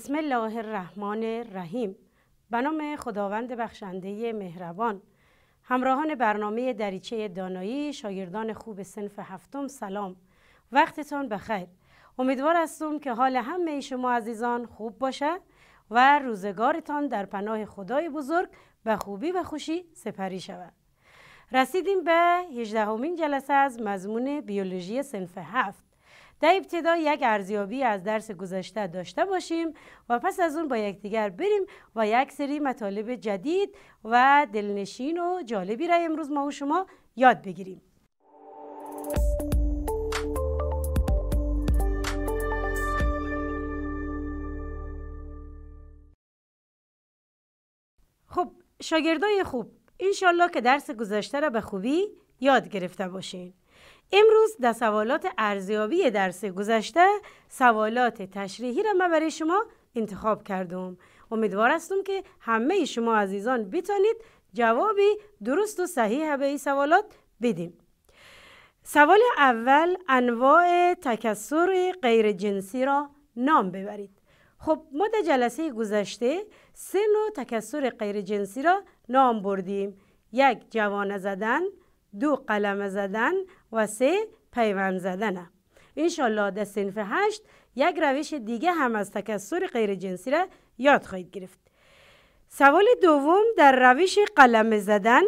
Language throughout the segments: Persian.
بسم الله الرحمن الرحیم. به نام خداوند بخشنده مهربان. همراهان برنامه دریچه دانایی شاگردان خوب سنف هفتم سلام. وقتتان بخیر. امیدوار هستم که حال همه شما عزیزان خوب باشه و روزگارتان در پناه خدای بزرگ به خوبی و خوشی سپری شود. رسیدیم به 18 جلسه از مضمون بیولوژی سنف هفت. در ابتدا یک ارزیابی از درس گذشته داشته باشیم و پس از اون با یکدیگر بریم و یک سری مطالب جدید و دلنشین و جالبی را امروز ما و شما یاد بگیریم. خب شاگردای خوب انشالله که درس گذشته را به خوبی یاد گرفته باشین. امروز در سوالات ارزیابی درس گذشته سوالات تشریحی را من برای شما انتخاب کردم. امیدوار هستم که همه شما عزیزان بتانید جوابی درست و صحیح به این سوالات بدین. سوال اول انواع تکسر غیر جنسی را نام ببرید. خب ما در جلسه گذشته سه نوع تکسر غیر جنسی را نام بردیم. یک جوانه زدن. دو قلم زدن. و سه پیوند زدن انشالله در صنف هشت یک روش دیگه هم از تکسر غیر جنسی را یاد خواهید گرفت. سوال دوم در روش قلم زدن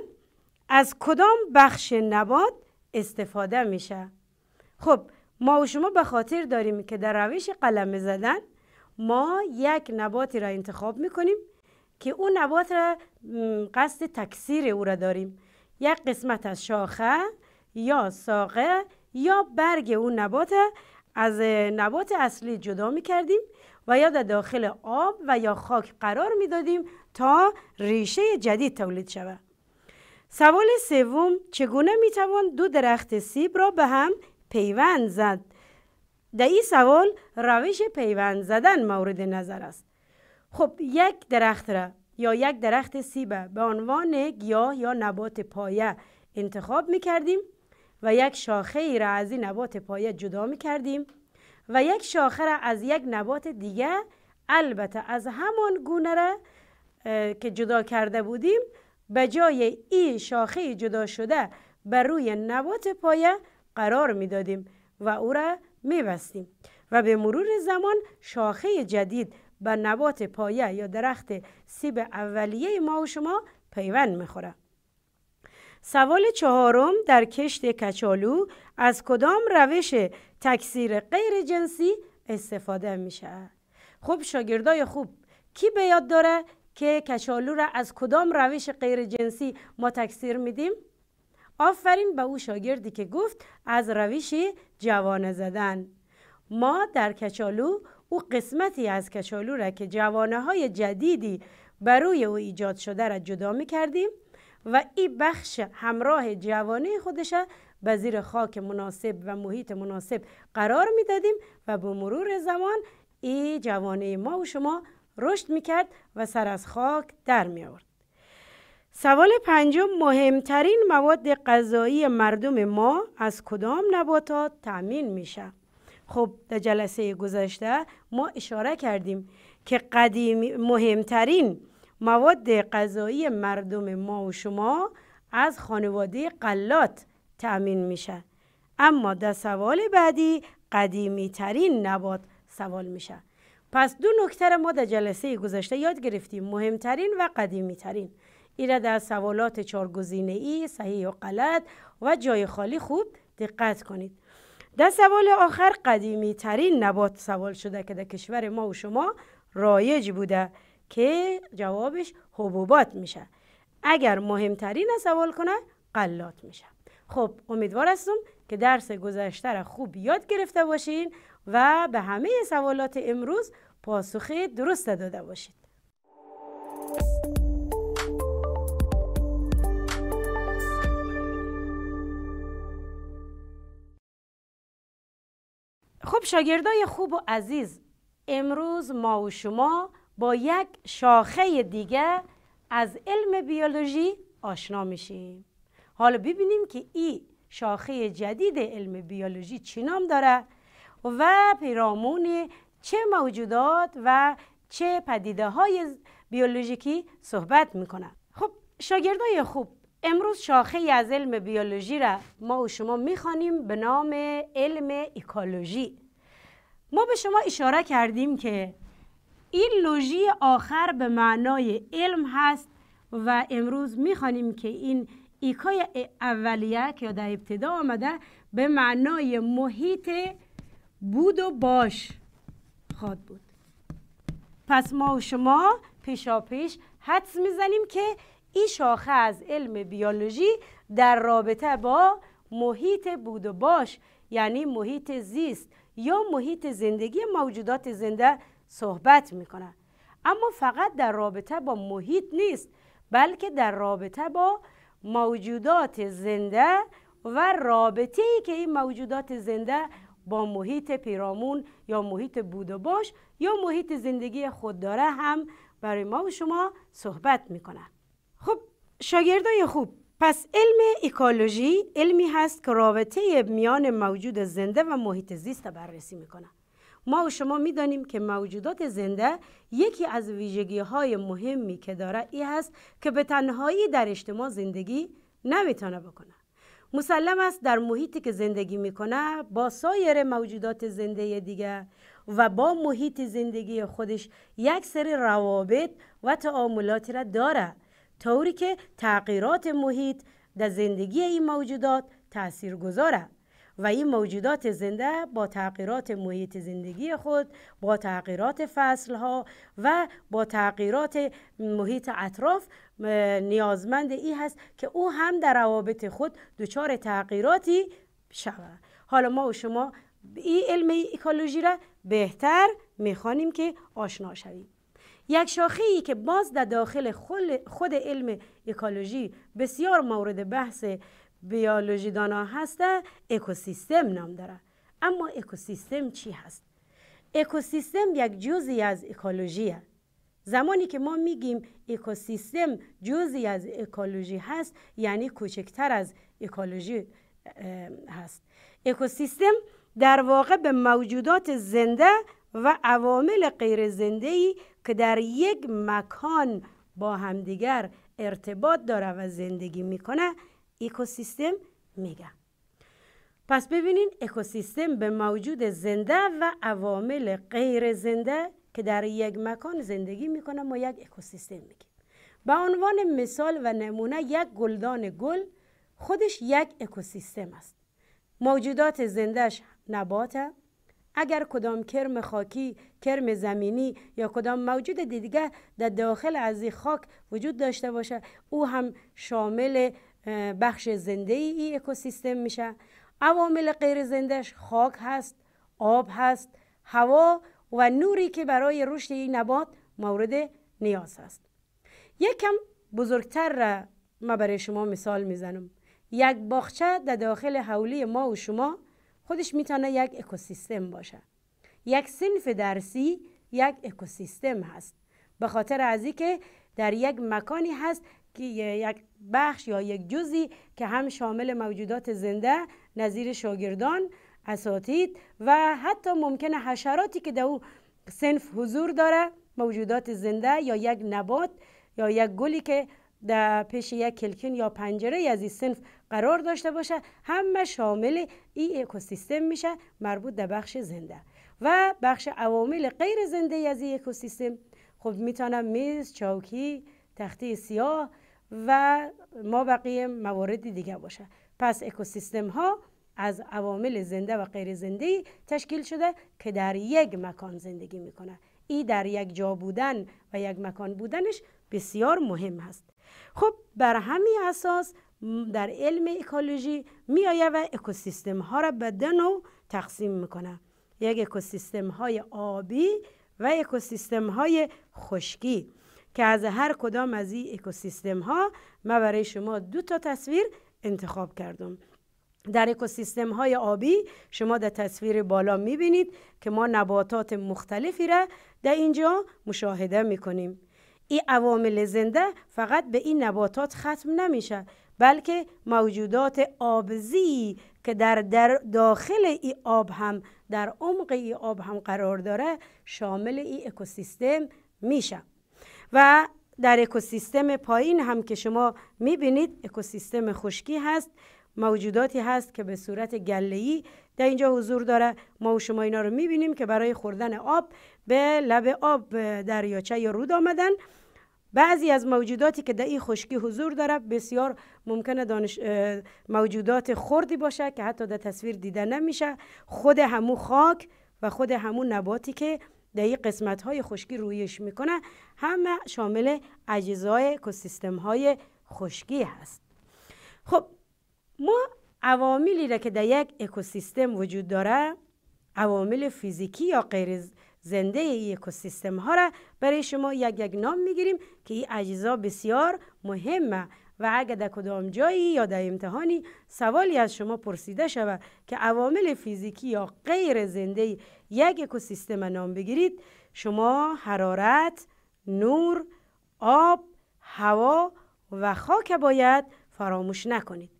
از کدام بخش نبات استفاده میشه؟ خب ما و شما به خاطر داریم که در روش قلم زدن ما یک نباتی را انتخاب می‌کنیم که اون نبات را قصد تکثیر او را داریم. یک قسمت از شاخه یا ساقه یا برگ اون نبات از نبات اصلی جدا می کردیم و یا در داخل آب و یا خاک قرار می دادیم تا ریشه جدید تولید شود. سوال سوم چگونه می توان دو درخت سیب را به هم پیوند زد؟ در این سوال روش پیوند زدن مورد نظر است. خب یک درخت را یا یک درخت سیب به عنوان گیاه یا نبات پایه انتخاب می کردیم و یک شاخه ای را از این نبات پایه جدا می کردیم و یک شاخه را از یک نبات دیگه البته از همان گونه را که جدا کرده بودیم به جای این شاخه جدا شده بر روی نبات پایه قرار می‌دادیم و او را میبستیم. و به مرور زمان شاخه جدید به نبات پایه یا درخت سیب اولیه ما و شما پیوند می‌خوره سوال چهارم در کشت کچالو از کدام روش تکثیر غیر جنسی استفاده میشه؟ خب شاگردای خوب کی به یاد داره که کچالو را از کدام روش غیر جنسی ما تکثیر میدیم؟ آفرین به او شاگردی که گفت از روش جوانه زدن. ما در کچالو او قسمتی از کچالو را که جوانه های جدیدی بروی او ایجاد شده را جدا می کردیم و این بخش همراه جوانه خودش به زیر خاک مناسب و محیط مناسب قرار می دادیم و به مرور زمان این جوانه ما و شما رشد می کرد و سر از خاک در می آورد. سوال پنجم مهمترین مواد غذایی مردم ما از کدام نباتات تأمین میشه؟ خب در جلسه گذشته ما اشاره کردیم که قدیم مهمترین مواد غذایی مردم ما و شما از خانواده قلات تأمین میشه. اما در سوال بعدی قدیمی ترین نبات سوال میشه. پس دو نکته ما در جلسه گذشته یاد گرفتیم مهمترین و قدیمی ترین را در سوالات چارگزینه ای صحیح و غلط و جای خالی خوب دقت کنید. در سوال آخر قدیمی ترین نبات سوال شده که در کشور ما و شما رایج بوده. که جوابش حبوبات میشه. اگر مهمترین سوال کنه قلات میشه. خب امیدوار هستم که درس گذشته را خوب یاد گرفته باشین و به همه سوالات امروز پاسخی درست داده باشید. خب شاگردای خوب و عزیز امروز ما و شما با یک شاخه دیگه از علم بیولوژی آشنا میشیم. حالا ببینیم که این شاخه جدید علم بیولوژی چی نام داره و پیرامون چه موجودات و چه پدیده های بیولوژیکی صحبت می‌کنه. خب شاگردای خوب امروز شاخه از علم بیولوژی را ما و شما می‌خوانیم به نام علم اکولوژی ما به شما اشاره کردیم که این لوژی آخر به معنای علم هست و امروز می‌خوانیم که این ایکای اولیه که در ابتدا آمده به معنای محیط بود و باش خواد بود. پس ما و شما پیشا پیش حدس می‌زنیم که این شاخه از علم بیولوژی در رابطه با محیط بود و باش یعنی محیط زیست یا محیط زندگی موجودات زنده صحبت می‌کنه اما فقط در رابطه با محیط نیست بلکه در رابطه با موجودات زنده و رابطه ای که این موجودات زنده با محیط پیرامون یا محیط بود و باش یا محیط زندگی خود داره هم برای ما و شما صحبت می‌کنه خب شاگردای خوب پس علم اکولوژی علمی هست که رابطه میان موجود زنده و محیط زیست بررسی می‌کنه. ما و شما می‌دانیم که موجودات زنده یکی از ویژگی های مهمی که داره ای هست که به تنهایی در اجتماع زندگی نمی‌تونه بکنه. مسلم است در محیطی که زندگی می‌کنه با سایر موجودات زنده دیگه و با محیط زندگی خودش یک سری روابط و تعاملاتی را داره طوری که تغییرات محیط در زندگی این موجودات تأثیر گذاره و این موجودات زنده با تغییرات محیط زندگی خود با تغییرات فصل ها و با تغییرات محیط اطراف نیازمند ای هست که او هم در روابط خود دچار تغییراتی شود. حالا ما و شما این علم اکولوژی را بهتر می‌خوانیم که آشنا شویم. یک شاخه ای که باز در داخل خود علم اکولوژی بسیار مورد بحث بیولوژی دانا هسته اکوسیستم نام داره. اما اکوسیستم چی هست؟ اکوسیستم یک جزی از اکولوژیه زمانی که ما میگیم اکوسیستم جزی از اکولوژی هست یعنی کوچکتر از اکولوژی هست. اکوسیستم در واقع به موجودات زنده و عوامل غیر زنده ای که در یک مکان با همدیگر ارتباط داره و زندگی می‌کنه اکوسیستم میگه پس ببینین اکوسیستم به موجود زنده و عوامل غیر زنده که در یک مکان زندگی می‌کنه ما یک اکوسیستم میگیم. به عنوان مثال و نمونه یک گلدان گل خودش یک اکوسیستم است. موجودات زندهش نباته. اگر کدام کرم خاکی کرم زمینی یا کدام موجود دیگه در داخل از خاک وجود داشته باشه او هم شامل بخش زنده ای اکوسیستم میشه. عوامل غیر زندهش خاک هست آب هست هوا و نوری که برای رشد این نبات مورد نیاز هست. یکم بزرگتر را ما برای شما مثال می‌زنم. یک باغچه در داخل حولی ما و شما خودش می‌تونه یک اکوسیستم باشه. یک سنف درسی یک اکوسیستم هست. به خاطر از که در یک مکانی هست یک بخش یا یک جزی که هم شامل موجودات زنده نظیر شاگردان اساتید و حتی ممکنه حشراتی که در او سنف حضور داره موجودات زنده یا یک نبات یا یک گلی که در پیش یک کلکین یا پنجره از این سنف قرار داشته باشه همه شامل این اکوسیستم میشه مربوط در بخش زنده. و بخش عوامل غیر زنده از این اکوسیستم خب می‌تونه میز، چوکی، تخته سیاه و ما بقیه موارد دیگه باشه. پس اکوسیستم ها از عوامل زنده و غیر زنده تشکیل شده که در یک مکان زندگی می‌کنه ای در یک جا بودن و یک مکان بودنش بسیار مهم هست. خب بر همین اساس در علم اکولوژی میآید و اکوسیستم ها را به دو تقسیم می‌کنه. یک اکوسیستم های آبی و اکوسیستم های خشکی. که از هر کدام از این اکوسیستم ها ما برای شما دو تا تصویر انتخاب کردم. در اکوسیستم های آبی شما در تصویر بالا می‌بینید که ما نباتات مختلفی را در اینجا مشاهده می‌کنیم. این عوامل زنده فقط به این نباتات ختم نمیشه بلکه موجودات آبزی که در, در داخل این آب هم در عمق این آب هم قرار داره شامل این اکوسیستم میشه. و در اکوسیستم پایین هم که شما می‌بینید اکوسیستم خشکی هست موجوداتی هست که به صورت گله‌ای در اینجا حضور داره. ما و شما اینا رو می‌بینیم که برای خوردن آب به لب آب دریاچه یا رود آمدن. بعضی از موجوداتی که در این خشکی حضور داره بسیار ممکنه دانش موجودات خوردی باشه که حتی در تصویر دیده نمیشه. خود همون خاک و خود همون نباتی که در قسمت های خشکی رویش می‌کنه. همه شامل اجزای اکوسیستم های خشکی هست. خب ما عواملی را که در یک اکوسیستم وجود داره عوامل فیزیکی یا غیر زنده ای اکوسیستم ها را برای شما یک یک نام می‌گیریم که این اجزا بسیار مهمه. و اگر در کدام جایی یا در امتحانی سوالی از شما پرسیده شود که عوامل فیزیکی یا غیر زنده یک اکوسیستم نام بگیرید شما حرارت، نور، آب، هوا و خاک باید فراموش نکنید.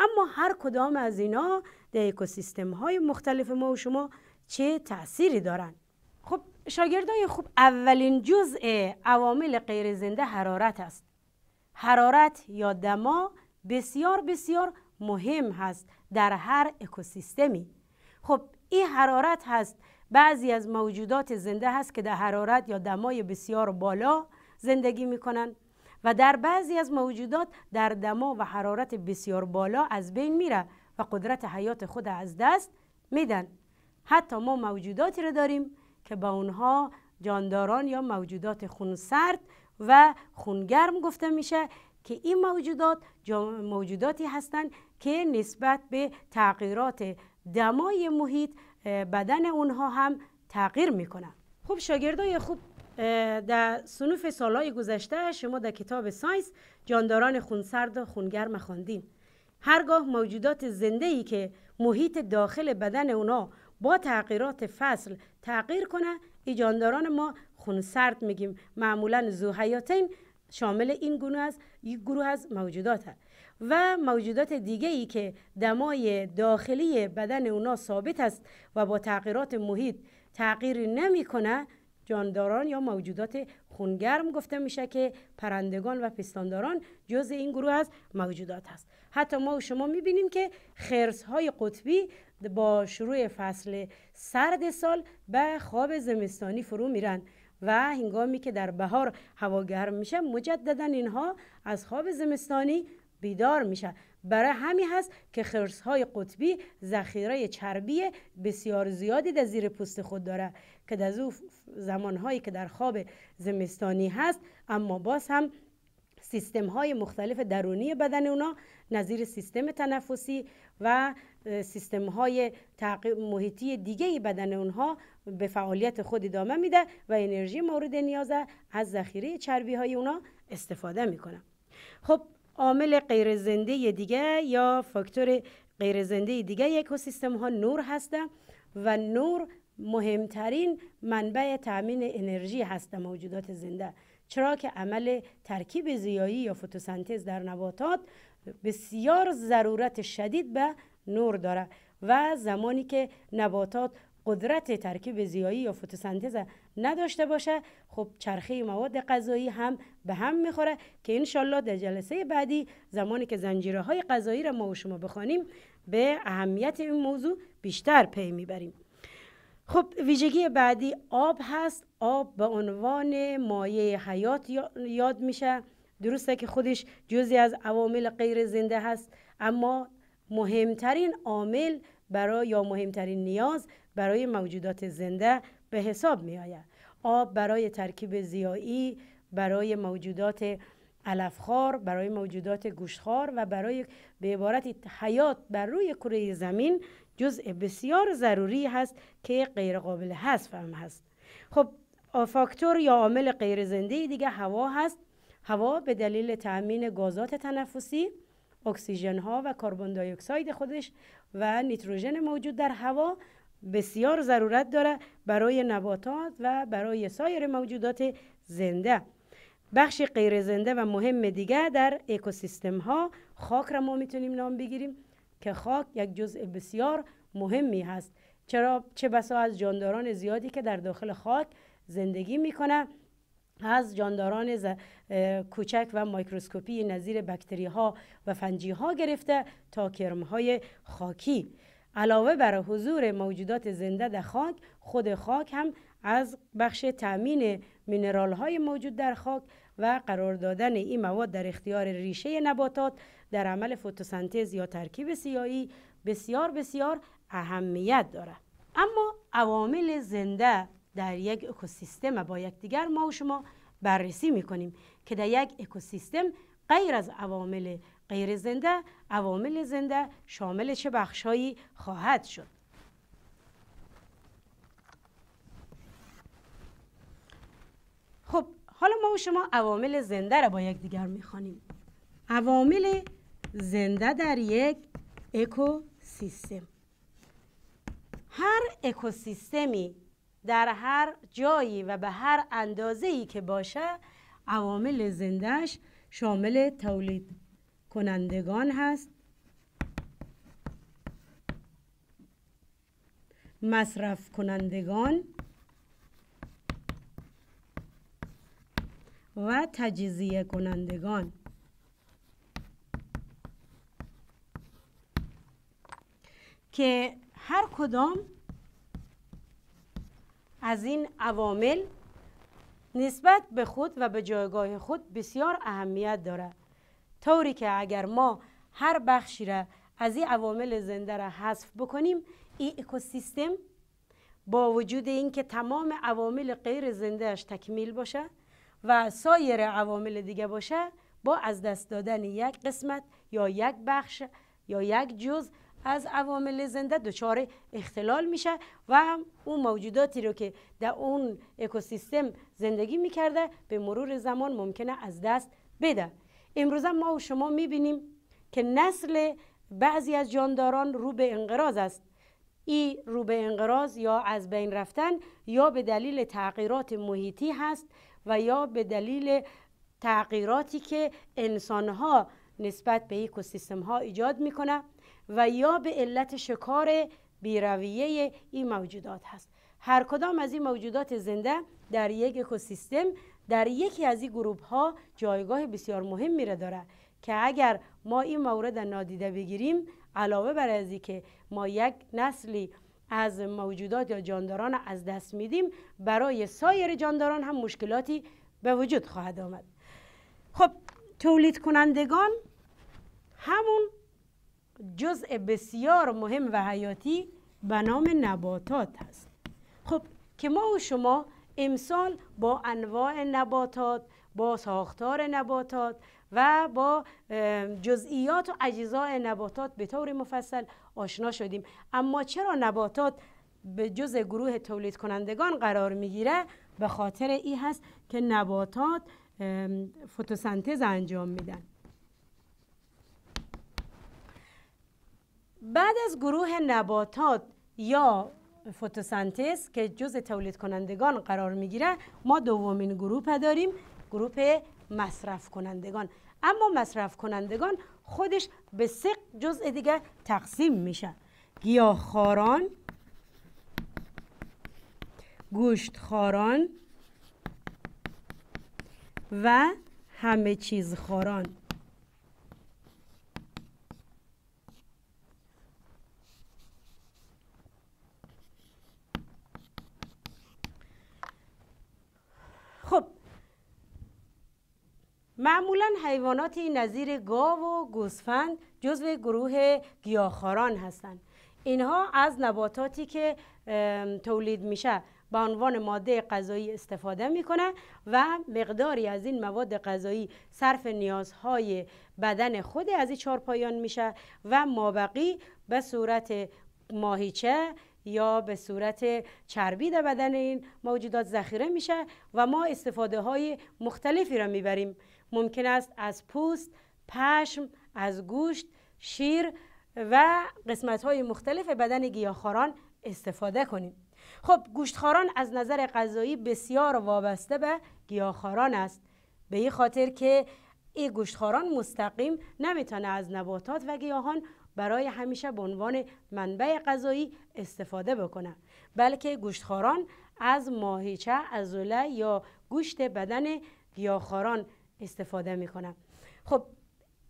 اما هر کدام از اینا در اکوسیستم های مختلف ما و شما چه تأثیری دارند؟ خب شاگردای خوب اولین جزء عوامل غیر زنده حرارت است. حرارت یا دما بسیار بسیار مهم هست در هر اکوسیستمی. خب این حرارت هست. بعضی از موجودات زنده هست که در حرارت یا دمای بسیار بالا زندگی می‌کنن و در بعضی از موجودات در دما و حرارت بسیار بالا از بین میره و قدرت حیات خود از دست میدن. حتی ما موجوداتی رو داریم که به اونها جانداران یا موجودات خونسرد و خونگرم گفته میشه که این موجودات موجوداتی هستند که نسبت به تغییرات دمای محیط بدن اونها هم تغییر می‌کنن. خب شاگردای خوب در سنوف سالهای گذشته شما در کتاب ساینس جانداران خونسرد و خونگرم خواندین. هرگاه موجودات زنده ای که محیط داخل بدن اونا با تغییرات فصل تغییر کنه ای جانداران ما خونسرد میگیم. معمولا زوحیاتین شامل این گروه از این گروه از موجودات هست. و موجودات دیگه ای که دمای داخلی بدن اونا ثابت است و با تغییرات محیط تغییر نمی‌کنه جانداران یا موجودات خونگرم گفته میشه که پرندگان و پستانداران جز این گروه از موجودات هست. حتی ما و شما می‌بینیم که خرس های قطبی با شروع فصل سرد سال به خواب زمستانی فرو میرن و هنگامی که در بهار هوا گرم میشه مجددا اینها از خواب زمستانی بیدار میشه. برای همین هست که خرس های قطبی ذخیره چربی بسیار زیادی در زیر پوست خود داره که در زمان زمانهایی که در خواب زمستانی هست اما باز هم سیستم های مختلف درونی بدن اونا نظیر سیستم تنفسی و سیستم های محیطی دیگه بدن اونها به فعالیت خود ادامه میده و انرژی مورد نیاز از ذخیره چربی های اونا استفاده می‌کنه خب عامل غیر زنده دیگه یا فاکتور غیر زنده دیگه اکوسیستم ها نور هسته و نور مهمترین منبع تامین انرژی هست موجودات زنده. چرا که عمل ترکیب زیایی یا فتوسنتز در نباتات بسیار ضرورت شدید به نور داره و زمانی که نباتات قدرت ترکیب زیایی یا فتوسنتز نداشته باشه خب چرخه مواد غذایی هم به هم می‌خوره که انشالله در جلسه بعدی زمانی که زنجیره های غذایی را ما و شما بخوانیم به اهمیت این موضوع بیشتر پی می‌بریم. خب ویژگی بعدی آب هست. آب به عنوان مایه حیات یاد میشه. درسته که خودش جزی از عوامل غیر زنده هست اما مهمترین عامل برای یا مهمترین نیاز برای موجودات زنده به حساب می آید آب برای ترکیب زیایی برای موجودات علفخوار برای موجودات گوشتخوار و برای به عبارت حیات بر روی کره زمین جزء بسیار ضروری هست که غیر قابل حذف هم هست. خب فاکتور یا عامل غیر زنده دیگه هوا هست. هوا به دلیل تأمین گازات تنفسی اکسیژن ها و کربن دی اکساید خودش و نیتروژن موجود در هوا بسیار ضرورت داره برای نباتات و برای سایر موجودات زنده. بخش غیر زنده و مهم دیگه در اکوسیستم ها خاک را ما می‌تونیم نام بگیریم. که خاک یک جزء بسیار مهمی هست. چرا؟ چه بسا از جانداران زیادی که در داخل خاک زندگی می‌کنه از جانداران کوچک و مایکروسکوپی نظیر بکتری ها و fungi ها گرفته تا کرم های خاکی. علاوه بر حضور موجودات زنده در خاک خود خاک هم از بخش تأمین مینرال های موجود در خاک و قرار دادن این مواد در اختیار ریشه نباتات در عمل فتوسنتز یا ترکیب ضیایی بسیار بسیار اهمیت داره. اما عوامل زنده در یک اکوسیستم با یکدیگر ما و شما بررسی می‌کنیم که در یک اکوسیستم غیر از عوامل غیر زنده عوامل زنده شامل چه بخشهایی خواهد شد؟ خب حالا ما و شما عوامل زنده را با یک دیگر می‌خوانیم. عوامل زنده در یک اکوسیستم. هر اکوسیستمی در هر جایی و به هر اندازه ای که باشه عوامل زندهش شامل تولید کنندگان هست. مصرف کنندگان و تجزیه کنندگان. که هر کدام از این عوامل نسبت به خود و به جایگاه خود بسیار اهمیت دارد طوری که اگر ما هر بخشی را از این عوامل زنده را حذف بکنیم این اکوسیستم با وجود اینکه تمام عوامل غیر زندهش تکمیل باشه و سایر عوامل دیگه باشه با از دست دادن یک قسمت یا یک بخش یا یک جز از عوامل زنده دچار اختلال میشه و اون موجوداتی رو که در اون اکوسیستم زندگی می‌کرده به مرور زمان ممکنه از دست بده. امروز ما و شما می‌بینیم که نسل بعضی از جانداران رو به انقراض است. ای رو به انقراض یا از بین رفتن یا به دلیل تغییرات محیطی هست و یا به دلیل تغییراتی که انسانها نسبت به اکوسیستم ها ایجاد می‌کنه. و یا به علت شکار بیرویه این موجودات هست. هر کدام از این موجودات زنده در یک اکوسیستم در یکی از این گروه ها جایگاه بسیار مهمی را داره که اگر ما این مورد نادیده بگیریم علاوه بر از که ما یک نسلی از موجودات یا جانداران از دست میدیم برای سایر جانداران هم مشکلاتی به وجود خواهد آمد. خب تولید کنندگان همون جزء بسیار مهم و حیاتی به نام نباتات هست. خب که ما و شما امسال با انواع نباتات با ساختار نباتات و با جزئیات و اجزای نباتات به طور مفصل آشنا شدیم. اما چرا نباتات به جز گروه تولید کنندگان قرار می‌گیره؟ به خاطر ای هست که نباتات فتوسنتز انجام میدن. بعد از گروه نباتات یا فتوسنتز که جز تولید کنندگان قرار می‌گیره ما دومین گروه داریم گروه مصرف کنندگان. اما مصرف کنندگان خودش به سه جزء دیگه تقسیم میشه. گیاهخواران گوشتخواران و همه چیز خوران معمولا حیواناتی نظیر گاو و گوسفند جزو گروه گیاهخواران هستند. اینها از نباتاتی که تولید میشه به عنوان ماده غذایی استفاده می‌کنه و مقداری از این مواد غذایی صرف نیازهای بدن خود از این چارپایان میشه و مابقی به صورت ماهیچه یا به صورت چربی در بدن این موجودات ذخیره میشه و ما استفاده های مختلفی را می‌بریم. ممکن است از پوست، پشم، از گوشت، شیر و قسمت های مختلف بدن گیاهخواران استفاده کنیم. خب گوشتخواران از نظر غذایی بسیار وابسته به گیاهخواران است. به این خاطر که این گوشتخواران مستقیم نمی‌تونه از نباتات و گیاهان برای همیشه به عنوان منبع غذایی استفاده بکنه بلکه گوشتخواران از ماهیچه ازوله یا گوشت بدن گیاهخواران استفاده می‌کنه خب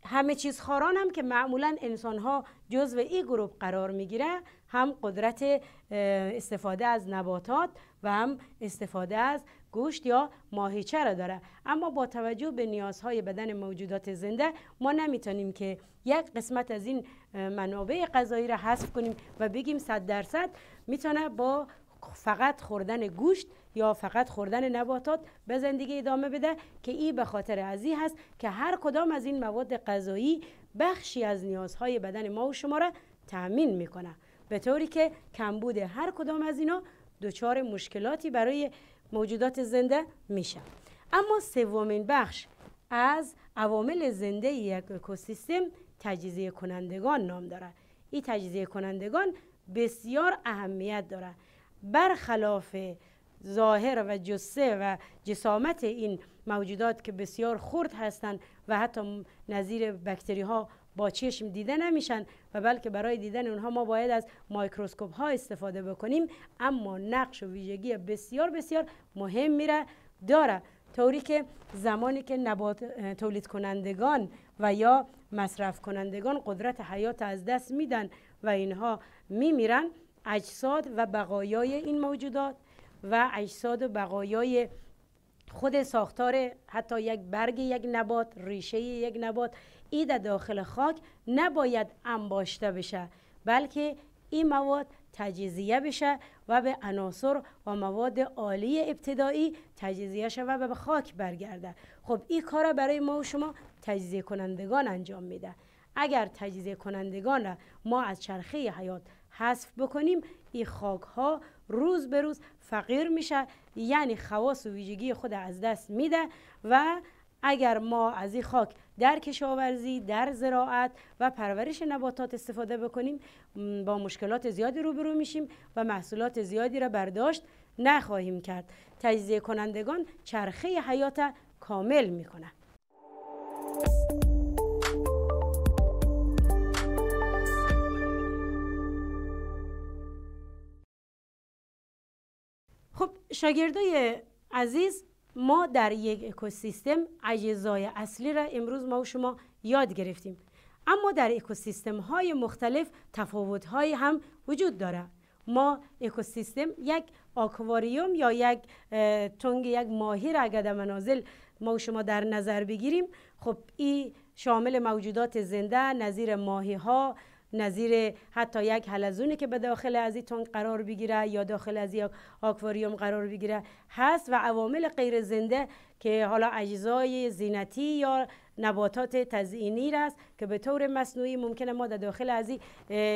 همه چیز خاران هم که معمولا انسان ها جزو این گروه قرار می‌گیره هم قدرت استفاده از نباتات و هم استفاده از گوشت یا ماهیچه را داره. اما با توجه به نیازهای بدن موجودات زنده ما نمی‌تونیم که یک قسمت از این منابع غذایی را حذف کنیم و بگیم صد درصد می‌تونه با فقط خوردن گوشت یا فقط خوردن نباتات به زندگی ادامه بده که این به خاطر ازی هست که هر کدام از این مواد غذایی بخشی از نیازهای بدن ما و شما را تأمین می‌کنه. به طوری که کمبود هر کدام از اینا دچار مشکلاتی برای موجودات زنده میشه. اما سومین بخش از عوامل زنده یک اکوسیستم تجزیه کنندگان نام داره. این تجزیه کنندگان بسیار اهمیت داره. برخلاف ظاهر و جسه و جسامت این موجودات که بسیار خرد هستند و حتی نظیر بکتری ها با چشم دیده نمیشن و بلکه برای دیدن اونها ما باید از مایکروسکوپ ها استفاده بکنیم اما نقش و ویژگی بسیار بسیار مهم میره داره. طوری که زمانی که نبات تولید کنندگان و یا مصرف کنندگان قدرت حیات از دست میدن و اینها میمیرن اجساد و بقایای این موجودات و اجساد و بقایای خود ساختار حتی یک برگ یک نبات ریشه یک نبات ای در داخل خاک نباید انباشته بشه بلکه این مواد تجزیه بشه و به عناصر و مواد عالی ابتدایی تجزیه شود و به خاک برگرده. خب این کار برای ما و شما تجزیه کنندگان انجام میده. اگر تجزیه کنندگان را ما از چرخه حیات حذف بکنیم این خاک ها روز به روز فقیر میشه یعنی خواص و ویژگی خود از دست میده و اگر ما از این خاک در کشاورزی در زراعت و پرورش نباتات استفاده بکنیم با مشکلات زیادی روبرو میشیم و محصولات زیادی را برداشت نخواهیم کرد. تجزیه کنندگان چرخه حیات کامل می‌کنند شاگردای عزیز ما در یک اکوسیستم اجزای اصلی را امروز ما و شما یاد گرفتیم. اما در اکوسیستم های مختلف تفاوت های هم وجود داره ما اکوسیستم یک آکواریوم یا یک تنگ یک ماهی را اگر در منازل ما و شما در نظر بگیریم خب این شامل موجودات زنده نظیر ماهی ها نظیر حتی یک حلزونی که به داخل از این تنگ قرار بگیره یا داخل از یک آکواریوم قرار بگیره هست و عوامل غیر زنده که حالا اجزای زینتی یا نباتات تزئینی است که به طور مصنوعی ممکنه ما در داخل از این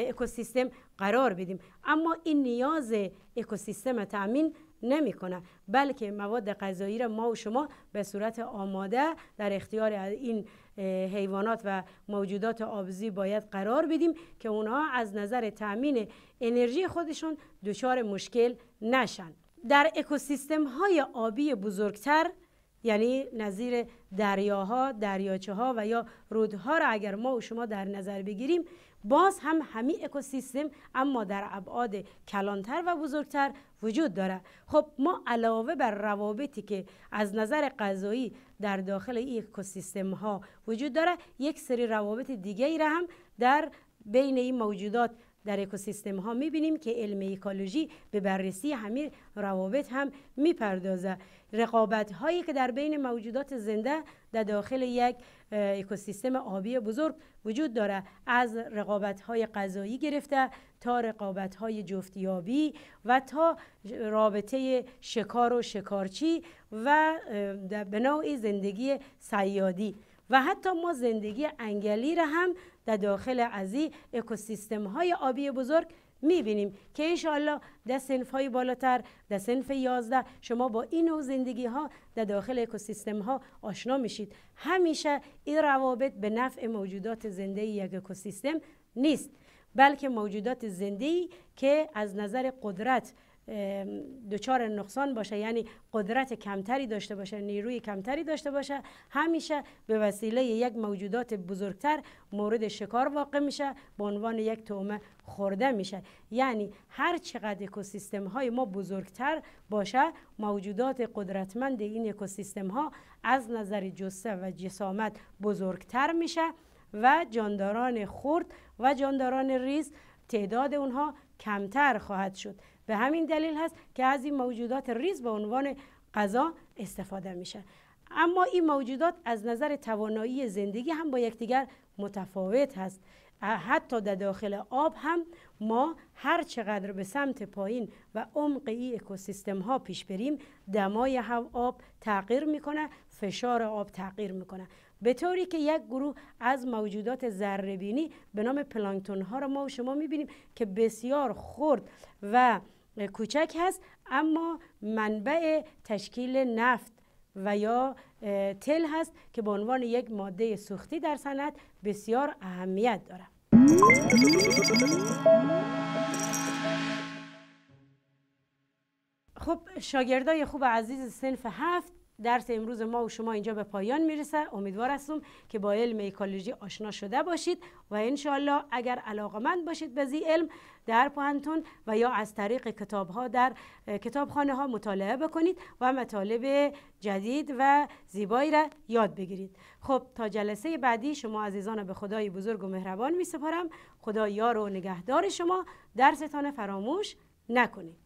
اکوسیستم قرار بدیم. اما این نیاز اکوسیستم تامین نمی‌کنه بلکه مواد غذایی را ما و شما به صورت آماده در اختیار این حیوانات و موجودات آبزی باید قرار بدیم که اونها از نظر تامین انرژی خودشون دچار مشکل نشن. در اکوسیستم های آبی بزرگتر یعنی نظیر دریاها، دریاچه ها و یا رودها را اگر ما و شما در نظر بگیریم باز هم همین اکوسیستم اما در ابعاد کلانتر و بزرگتر وجود داره خب ما علاوه بر روابطی که از نظر غذایی در داخل این اکوسیستم ها وجود داره یک سری روابط دیگه ای را هم در بین این موجودات در اکوسیستم ها می‌بینیم که علم ایکولوژی به بررسی همین روابط هم می‌پردازه. رقابت هایی که در بین موجودات زنده در داخل یک اکوسیستم آبی بزرگ وجود داره. از رقابت های غذایی گرفته تا رقابت های جفتیابی و تا رابطه شکار و شکارچی و به نوعی زندگی سیادی. و حتی ما زندگی انگلی را هم در داخل ازی اکوسیستم های آبی بزرگ می‌بینیم که انشاءالله در سنف های بالاتر در سنف 11 شما با این نوع زندگی ها در داخل اکوسیستم ها آشنا میشید. همیشه این روابط به نفع موجودات زنده یک اکوسیستم نیست بلکه موجودات زنده که از نظر قدرت دچار نقصان باشه. یعنی قدرت کمتری داشته باشه نیروی کمتری داشته باشه. همیشه به وسیله یک موجودات بزرگتر مورد شکار واقع میشه به عنوان یک تومه خورده میشه. یعنی هر چقدر اکوسیستم های ما بزرگتر باشه موجودات قدرتمند این اکوسیستم ها از نظر جسه و جسامت بزرگتر میشه و جانداران خرد و جانداران ریز تعداد اونها کمتر خواهد شد. به همین دلیل هست که از این موجودات ریز به عنوان غذا استفاده میشه. اما این موجودات از نظر توانایی زندگی هم با یکدیگر متفاوت هست. حتی در داخل آب هم ما هر چقدر به سمت پایین و عمق این اکوسیستم ها پیش بریم دمای هم آب تغییر می‌کنه فشار آب تغییر می‌کنه. به طوری که یک گروه از موجودات ذره به نام پلانکتون ها را ما و شما می‌بینیم که بسیار خرد و کوچک هست اما منبع تشکیل نفت و یا تل هست که به عنوان یک ماده سوختی در صنعت بسیار اهمیت دارد. خب شاگردای خوب عزیز سنف هفت درس امروز ما و شما اینجا به پایان می‌رسه. امیدوار هستم که با علم ایکولوژی آشنا شده باشید و انشاءالله اگر علاقمند باشید به زی علم در پوهنتون و یا از طریق کتاب ها در کتابخانه ها مطالعه بکنید و مطالب جدید و زیبایی را یاد بگیرید. خب تا جلسه بعدی شما عزیزان به خدای بزرگ و مهربان می سپارم خدا یار و نگهدار شما. درستان فراموش نکنید.